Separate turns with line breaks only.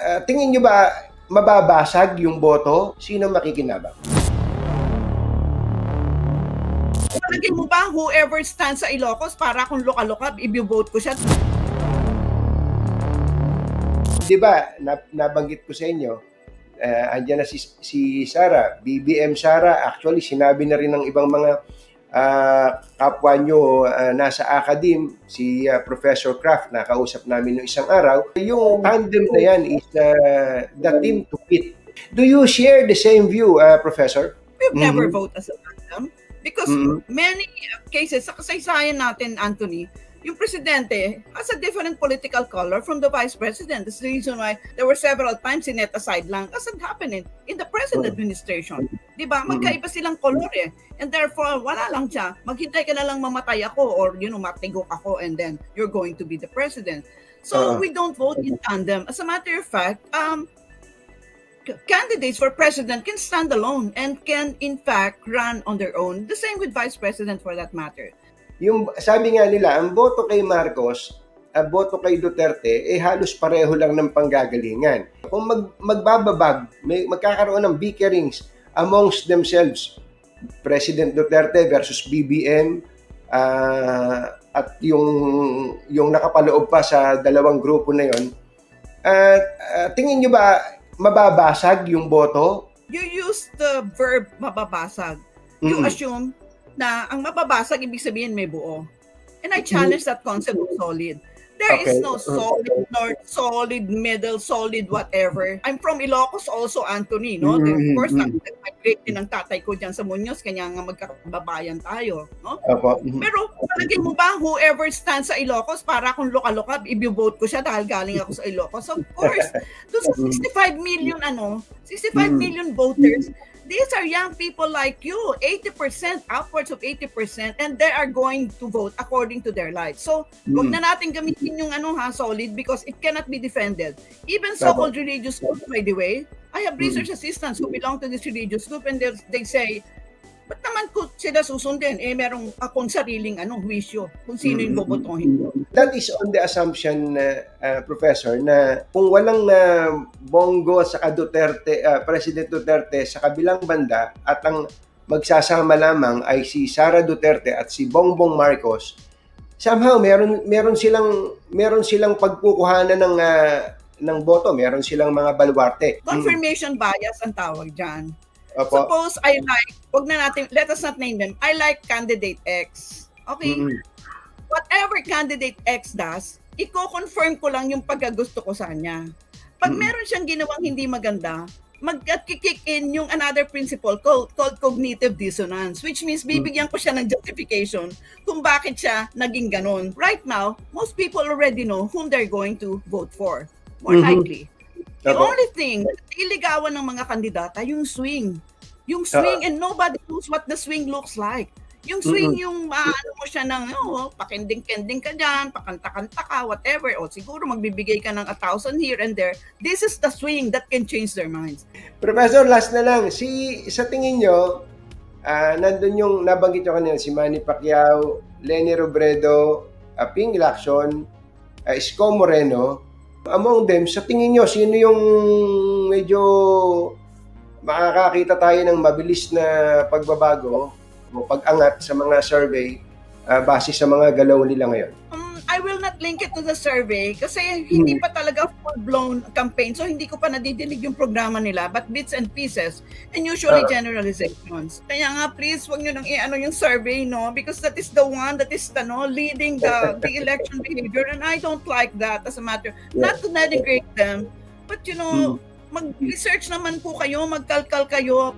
Uh, tingin nyo ba mababasag yung boto? Sino makikinabang?
Palagay mo ba whoever stands sa Ilocos para kung loka-loka, i-vote ko siya?
Di ba, nabanggit ko sa inyo, uh, andyan na si, si Sara, BBM Sara, actually sinabi na rin ng ibang mga uh, kapwa nyo uh, nasa academe, si uh, Professor Kraft, nakausap namin noong isang araw, yung tandem na yan is uh, the team to beat. Do you share the same view, uh, Professor?
We've mm-hmm. never voted as a tandem because mm-hmm. many cases sa kasaysayan natin, Anthony, yung presidente has a different political color from the vice president. That's the reason why there were several times sinet aside lang. Doesn't happen in, in the present administration. Di ba? Magkaiba silang color eh. And therefore, wala lang siya. Maghintay ka na lang mamatay ako or, you know, matigok ako and then you're going to be the president. So, uh we don't vote in tandem. As a matter of fact, um, candidates for president can stand alone and can, in fact, run on their own. The same with vice president for that matter
yung sabi nga nila, ang boto kay Marcos at boto kay Duterte, eh halos pareho lang ng panggagalingan. Kung mag, magbababag, may, magkakaroon ng bickerings amongst themselves, President Duterte versus BBM, uh, ah, at yung, yung nakapaloob pa sa dalawang grupo na yon, at uh, uh, tingin nyo ba mababasag yung boto?
You use the verb mababasag. You mm-hmm. assume na ang mababasag, ibig sabihin may buo. And I challenge that concept of solid. There okay. is no solid north, solid middle, solid whatever. I'm from Ilocos also, Anthony, no? Mm-hmm. Of course, mm-hmm. nag-migrate din ang tatay ko dyan sa Muñoz, kanya nga magkakababayan tayo, no? Mm-hmm. Pero palagay mo ba, whoever stands sa Ilocos, para kung loka-loka, i-vote ko siya dahil galing ako sa Ilocos. Of course, those 65 million, ano, 65 mm-hmm. million voters, these are young people like you, 80%, upwards of 80%, and they are going to vote according to their life. So, mm. wag na natin gamitin yung ano ha, solid because it cannot be defended. Even so-called religious groups, by the way, I have research mm. assistants who belong to this religious group and they, they say, ba't naman ko sila susundin? Eh, merong akong sariling ano, wisyo kung sino yung mm-hmm. bobotohin ko.
That is on the assumption, uh, uh, Professor, na kung walang uh, Bongo sa Duterte, uh, President Duterte sa kabilang banda at ang magsasama lamang ay si Sara Duterte at si Bongbong Marcos, somehow meron meron silang meron silang pagkukuhanan ng uh, ng boto, meron silang mga baluarte.
Confirmation bias ang tawag diyan. Opo. Suppose I like, wag na natin, let us not name them. I like candidate X. Okay? Mm-hmm. Whatever candidate X does, i-confirm ko lang yung pagkagusto ko sa kanya. Pag mm-hmm. meron siyang ginawang hindi maganda, mag-kick in yung another principle called, called cognitive dissonance, which means bibigyan ko siya ng justification kung bakit siya naging ganon. Right now, most people already know whom they're going to vote for. More mm-hmm. likely. The Tabo. only thing, iligawan ng mga kandidata, yung swing. Yung swing, uh, and nobody knows what the swing looks like. Yung swing, mm-hmm. yung maano mo siya ng, oh, pakending-kending ka dyan, pakanta-kanta ka, whatever. O siguro magbibigay ka ng a thousand here and there. This is the swing that can change their minds.
Professor, last na lang. Si, sa tingin nyo, uh, nandun yung nabanggit nyo kanina, si Manny Pacquiao, Lenny Robredo, uh, Ping Lacson, uh, Isko Moreno, Among them, sa tingin nyo, sino yung medyo makakakita tayo ng mabilis na pagbabago o pag-angat sa mga survey uh, base sa mga galaw nila ngayon?
I will not link it to the survey kasi hindi pa talaga full-blown campaign. So hindi ko pa nadidinig yung programa nila but bits and pieces and usually uh, generalizations. Kaya nga please wag niyo nang i-ano yung survey no because that is the one that is ano, leading the the election behavior and I don't like that as a matter. Not to denigrate them but you know hmm. mag-research naman po kayo, magkalkal kayo.